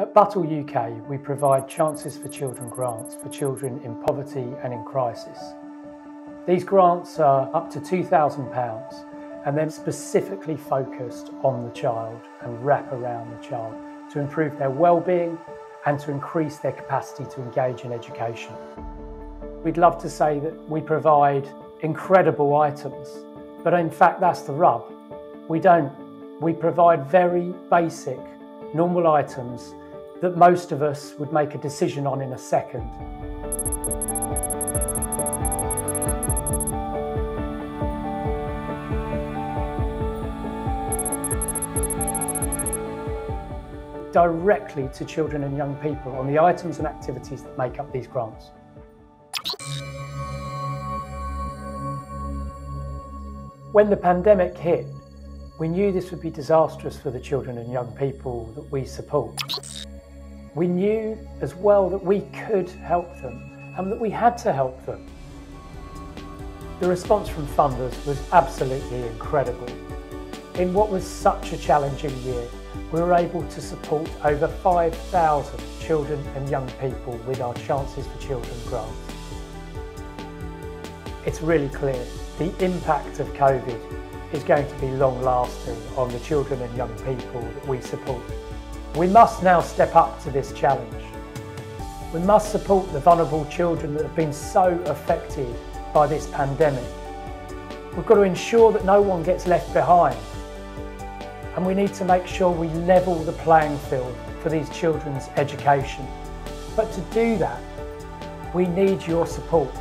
At Buttle UK, we provide Chances for Children grants for children in poverty and in crisis. These grants are up to £2,000 and they're specifically focused on the child and wrap around the child to improve their well-being and to increase their capacity to engage in education. We'd love to say that we provide incredible items, but in fact that's the rub. We don't. We provide very basic, normal items that most of us would make a decision on in a second. directly to children and young people on the items and activities that make up these grants. When the pandemic hit, we knew this would be disastrous for the children and young people that we support. We knew as well that we could help them and that we had to help them. The response from funders was absolutely incredible. In what was such a challenging year, we were able to support over 5,000 children and young people with our Chances for Children grant. It's really clear the impact of COVID is going to be long lasting on the children and young people that we support. We must now step up to this challenge. We must support the vulnerable children that have been so affected by this pandemic. We've got to ensure that no one gets left behind and we need to make sure we level the playing field for these children's education. But to do that, we need your support.